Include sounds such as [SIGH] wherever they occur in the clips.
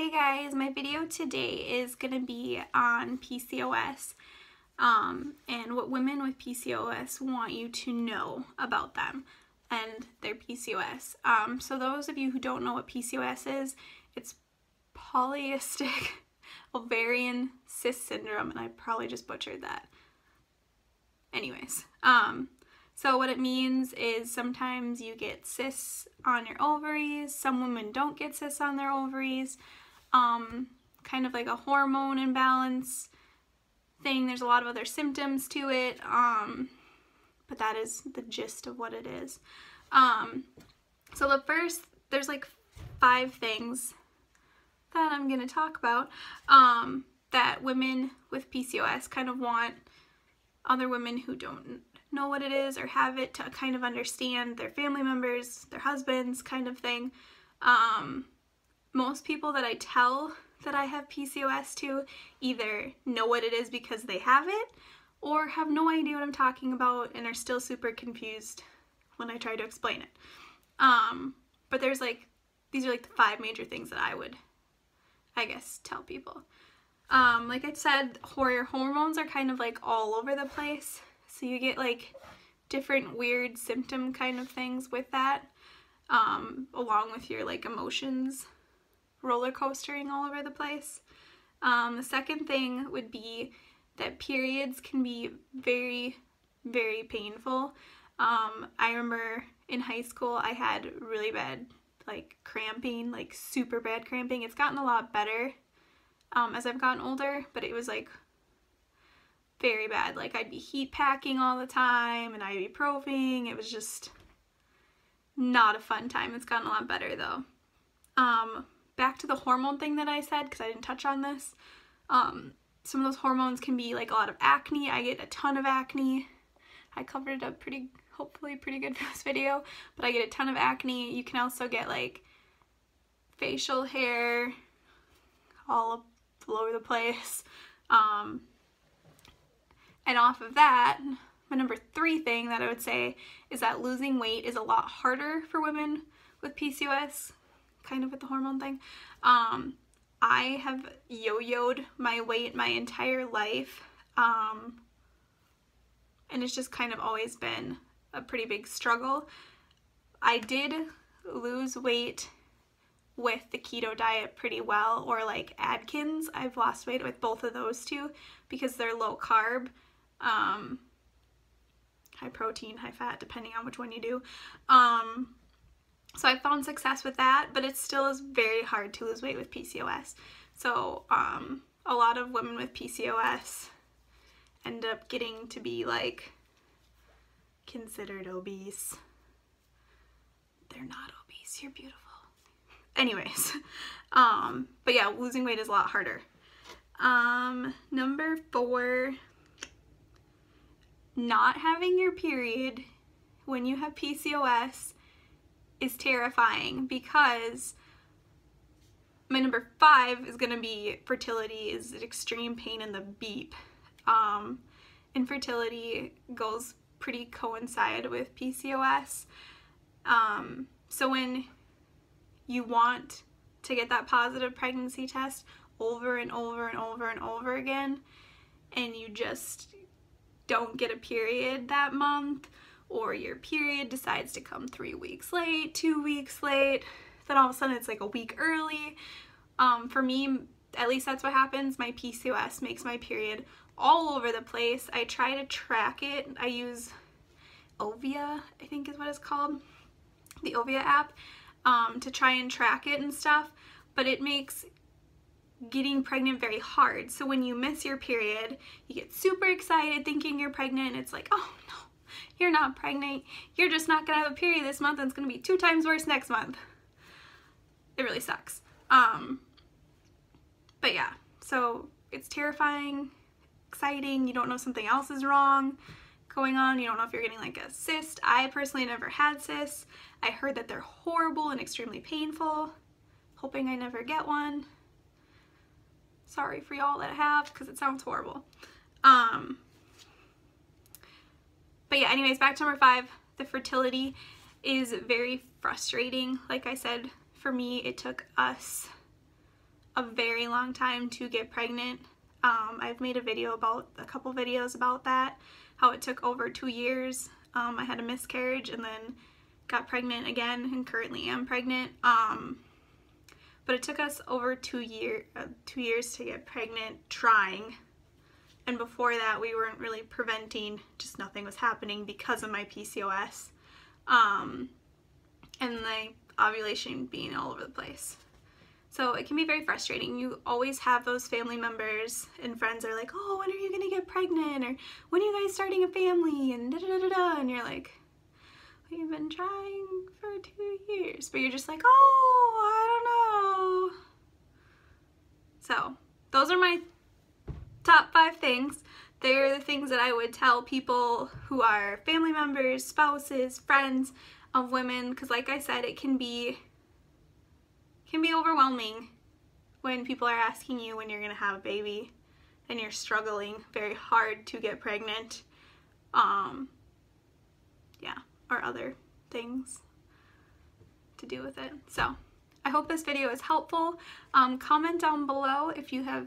Hey guys, my video today is going to be on PCOS um, and what women with PCOS want you to know about them and their PCOS. Um, so those of you who don't know what PCOS is, it's polycystic [LAUGHS] ovarian cyst syndrome and I probably just butchered that. Anyways, um, so what it means is sometimes you get cysts on your ovaries, some women don't get cysts on their ovaries, um, kind of like a hormone imbalance thing. There's a lot of other symptoms to it, um, but that is the gist of what it is. Um, so the first, there's like five things that I'm going to talk about um, that women with PCOS kind of want other women who don't know what it is or have it to kind of understand their family members, their husbands kind of thing. Um, most people that I tell that I have PCOS to either know what it is because they have it or have no idea what I'm talking about and are still super confused when I try to explain it. Um, but there's like, these are like the five major things that I would, I guess, tell people. Um, like I said, your hormones are kind of like all over the place. So you get like different weird symptom kind of things with that, um, along with your like emotions roller coastering all over the place. Um, the second thing would be that periods can be very, very painful. Um, I remember in high school I had really bad like cramping, like super bad cramping. It's gotten a lot better um, as I've gotten older, but it was like very bad. Like I'd be heat packing all the time and ibuprofen. It was just not a fun time. It's gotten a lot better though. Um, back to the hormone thing that I said because I didn't touch on this. Um, some of those hormones can be like a lot of acne. I get a ton of acne. I covered it up pretty, hopefully pretty good [LAUGHS] for this video, but I get a ton of acne. You can also get like facial hair all, all over the place. Um, and off of that, my number three thing that I would say is that losing weight is a lot harder for women with PCOS, kind of with the hormone thing. Um, I have yo-yoed my weight my entire life. Um, and it's just kind of always been a pretty big struggle. I did lose weight with the keto diet pretty well or like Atkins. I've lost weight with both of those two because they're low carb um, high protein, high fat, depending on which one you do. Um, so I found success with that, but it still is very hard to lose weight with PCOS. So um, a lot of women with PCOS end up getting to be like considered obese. They're not obese, you're beautiful. Anyways, [LAUGHS] um, but yeah, losing weight is a lot harder. Um, number four, not having your period when you have PCOS is terrifying because my number five is going to be fertility is an extreme pain in the beep. Um, infertility goes pretty coincide with PCOS. Um, so when you want to get that positive pregnancy test over and over and over and over again and you just don't get a period that month or your period decides to come three weeks late, two weeks late, then all of a sudden it's like a week early. Um, for me, at least that's what happens. My PCOS makes my period all over the place. I try to track it. I use Ovia, I think is what it's called, the Ovia app, um, to try and track it and stuff. But it makes getting pregnant very hard. So when you miss your period, you get super excited thinking you're pregnant and it's like, oh no, you're not pregnant. You're just not gonna have a period this month and it's gonna be two times worse next month. It really sucks. Um, but yeah, so it's terrifying, exciting. You don't know something else is wrong going on. You don't know if you're getting like a cyst. I personally never had cysts. I heard that they're horrible and extremely painful. Hoping I never get one. Sorry for y'all that have because it sounds horrible. Um, anyways, back to number five. The fertility is very frustrating. Like I said, for me, it took us a very long time to get pregnant. Um, I've made a video about, a couple videos about that, how it took over two years. Um, I had a miscarriage and then got pregnant again and currently am pregnant. Um, but it took us over two year uh, two years to get pregnant trying and before that we weren't really preventing just nothing was happening because of my PCOS um, and the ovulation being all over the place. So it can be very frustrating. You always have those family members and friends are like oh when are you gonna get pregnant? or when are you guys starting a family? and da da da da and you're like we've been trying for two years. But you're just like oh I don't know. So those are my top five things. They're the things that I would tell people who are family members, spouses, friends of women because like I said it can be can be overwhelming when people are asking you when you're going to have a baby and you're struggling very hard to get pregnant. Um yeah, or other things to do with it. So, I hope this video is helpful. Um, comment down below if you have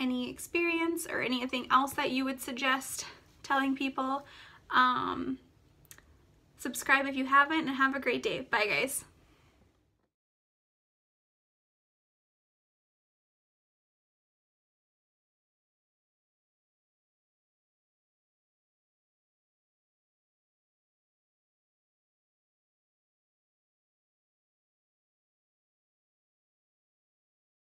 any experience or anything else that you would suggest telling people. Um, subscribe if you haven't and have a great day. Bye guys.